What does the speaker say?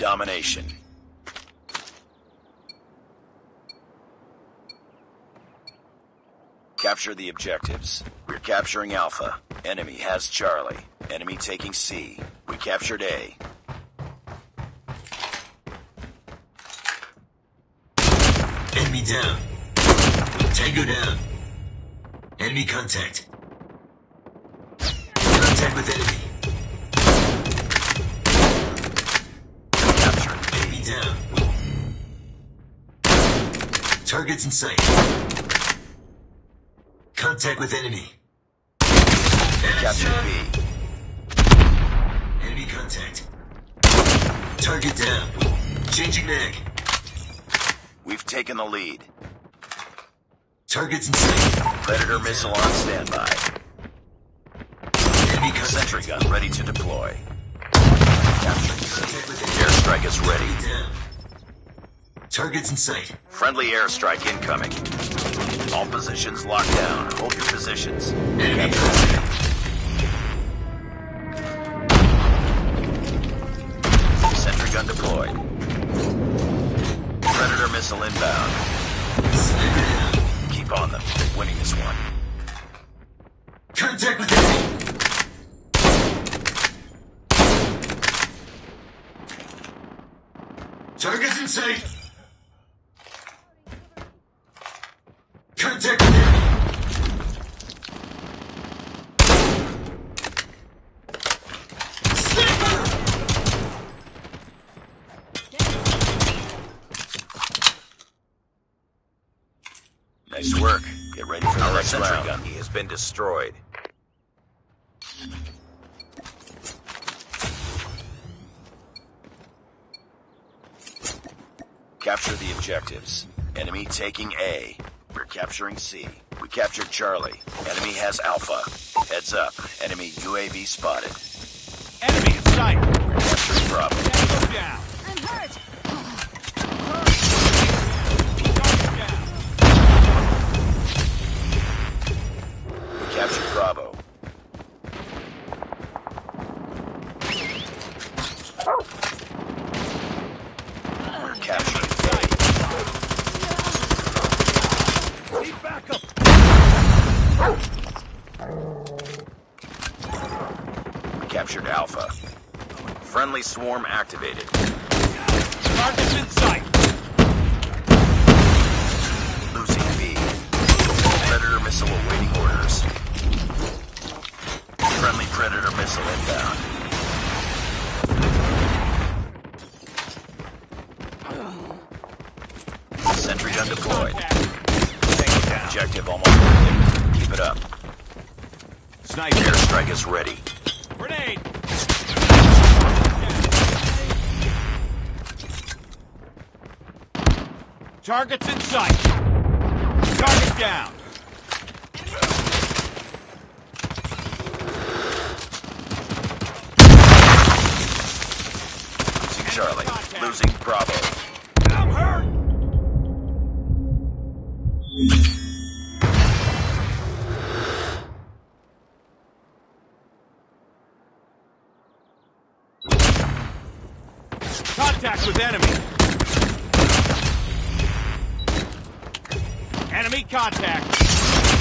location. Capture the objectives. We're capturing Alpha. Enemy has Charlie. Enemy taking C. We captured A. Enemy down. Tango down. Enemy contact. Contact with enemy. Targets in sight. Contact with enemy. Captured B. Enemy contact. Target down. Changing mag. We've taken the lead. Targets in sight. Predator missile on standby. Enemy contact. Sentry gun ready to deploy. Captured C. Contact with enemy. Airstrike is ready. Targets in sight. Friendly airstrike incoming. All positions locked down. Hold your positions. Enemy Sentry gun deployed. Predator missile inbound. Keep on them. They're winning this one. Contact with enemy. Targets in sight. Contact with enemy. Sniper! Nice work. Get ready for the Our next sentry round. gun has been destroyed. Capture the objectives. Enemy taking A. We're capturing C. We captured Charlie. Enemy has Alpha. Heads up. Enemy UAV spotted. Enemy in sight. We're capturing Bravo. Tango down. I'm hurt. Target down. We captured Bravo. We're capturing A. Need backup. We captured Alpha. Friendly swarm activated. Targets in sight. Losing B. Predator missile awaiting orders. Friendly Predator missile inbound. Sentry gun deployed. Objective almost complete. Keep it up. Sniper. Airstrike is ready. Grenade. Targets in sight. Target down. Losing Charlie. Losing Bravo. Contact with enemy. Enemy contact.